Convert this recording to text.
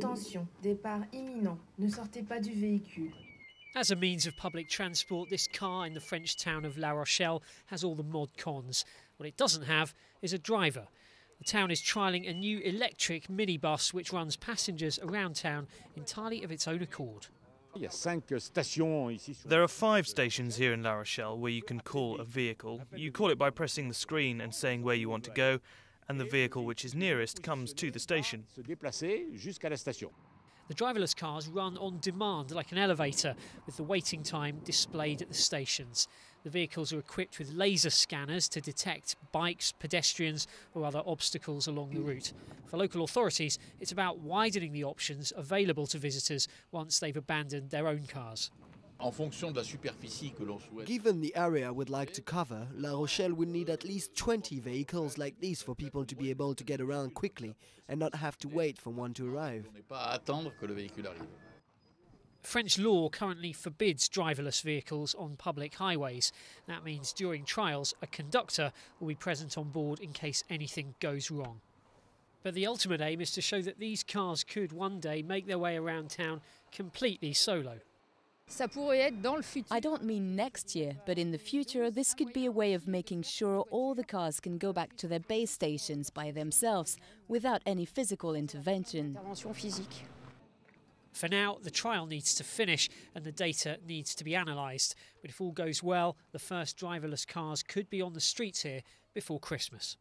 Attention, départ imminent. Ne sortez pas du véhicule. As a means of public transport, this car in the French town of La Rochelle has all the mod cons. What it doesn't have is a driver. The town is trialling a new electric minibus which runs passengers around town entirely of its own accord. There are five stations here in La Rochelle where you can call a vehicle. You call it by pressing the screen and saying where you want to go, and the vehicle which is nearest comes to the station. The driverless cars run on demand like an elevator, with the waiting time displayed at the stations. The vehicles are equipped with laser scanners to detect bikes, pedestrians, or other obstacles along the route. For local authorities, it's about widening the options available to visitors once they've abandoned their own cars. Given the area we'd like to cover, La Rochelle would need at least 20 vehicles like these for people to be able to get around quickly and not have to wait for one to arrive. French law currently forbids driverless vehicles on public highways. That means during trials, a conductor will be present on board in case anything goes wrong. But the ultimate aim is to show that these cars could one day make their way around town completely solo. I don't mean next year, but in the future, this could be a way of making sure all the cars can go back to their base stations by themselves without any physical intervention. For now, the trial needs to finish and the data needs to be analysed. But if all goes well, the first driverless cars could be on the streets here before Christmas.